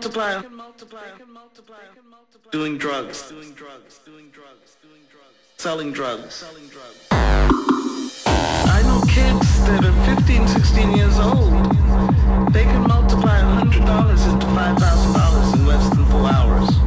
multiply. Doing drugs. Doing drugs doing drugs doing drugs selling drugs. Selling drugs i know kids that are 15 16 years old. They can multiply $100 into $5000 in less than four hours.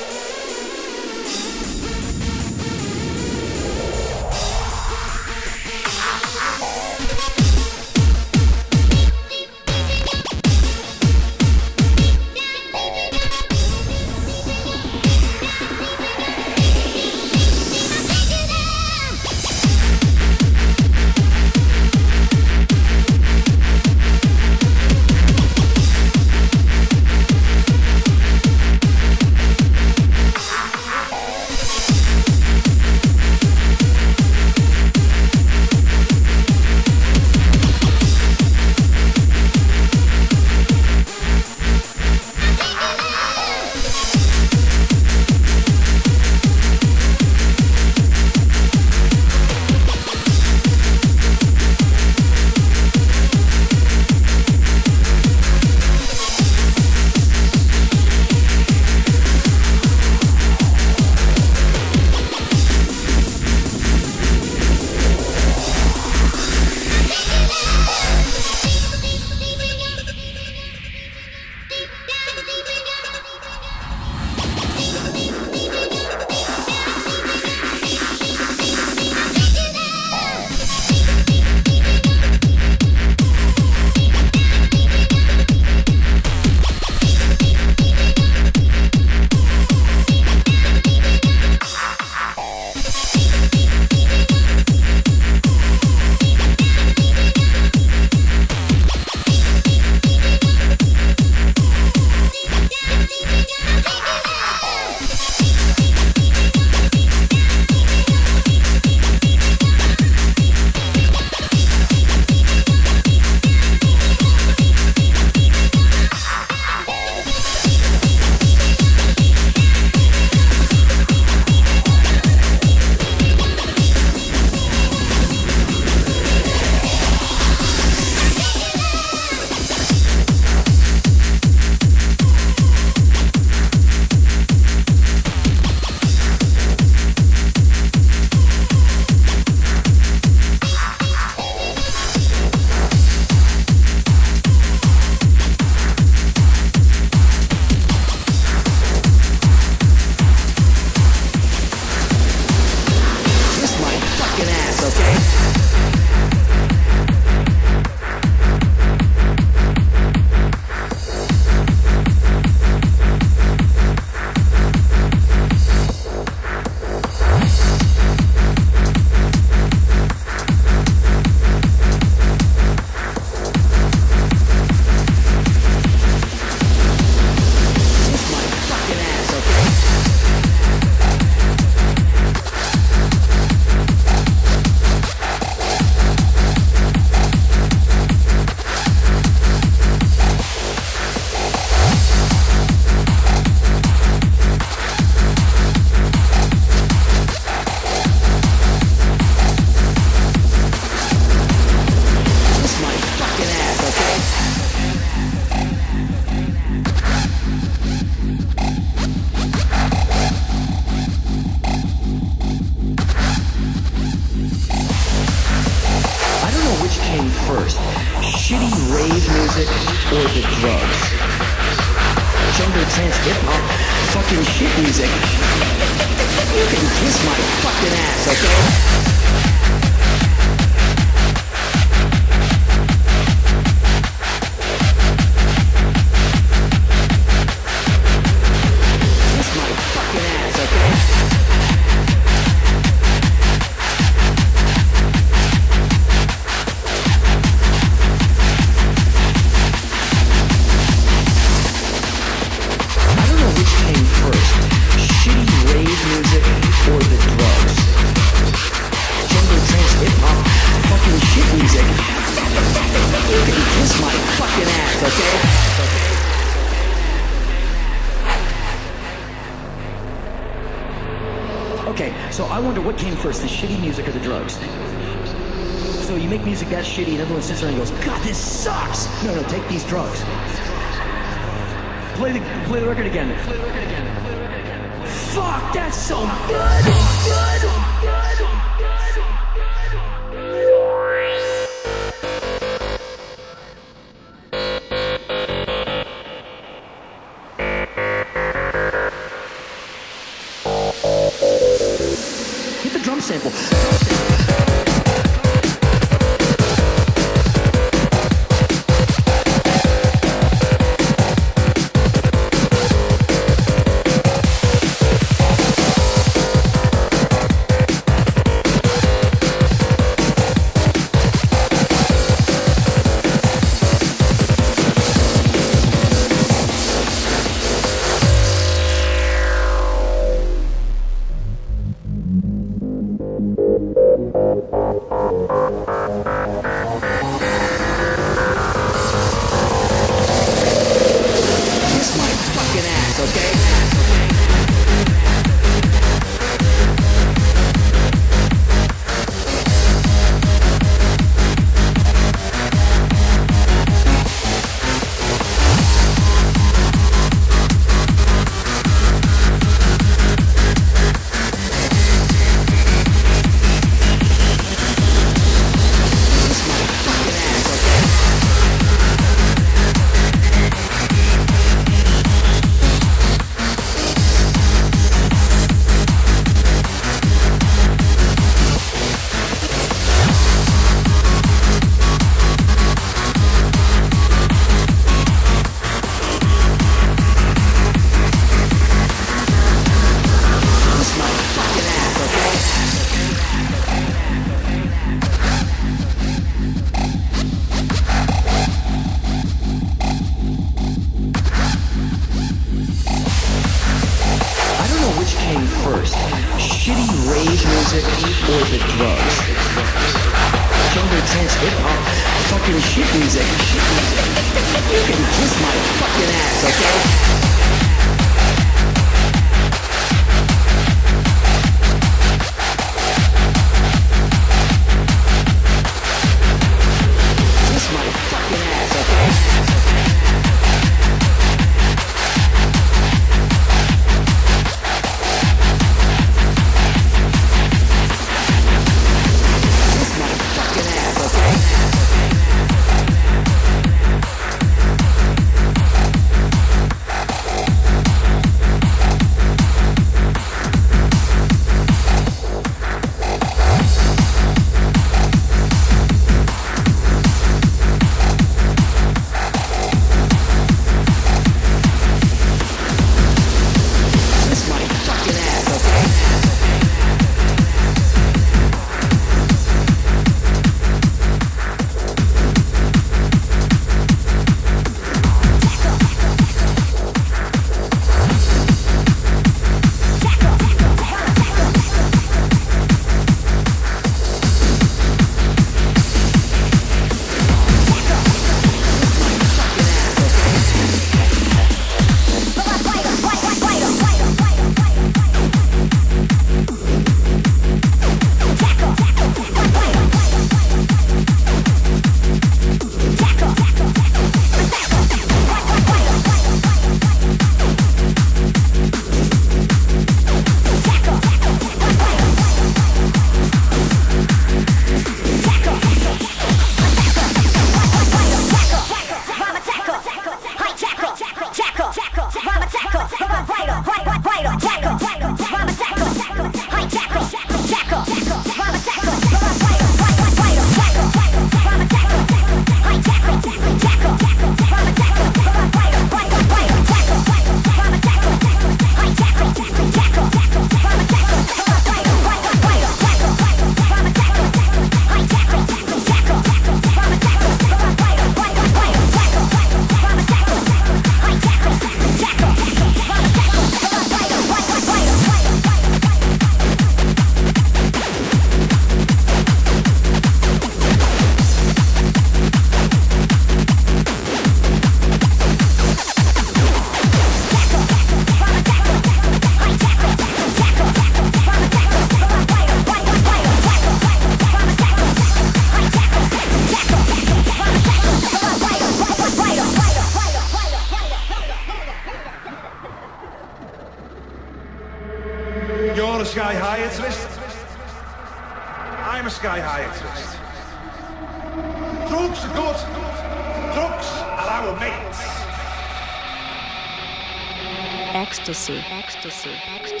ecstasy. ecstasy.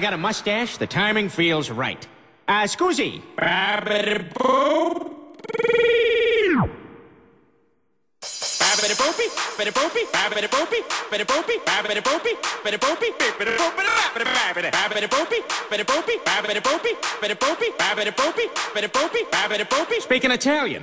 I got a mustache, the timing feels right. Uh, scusi. Speaking Italian.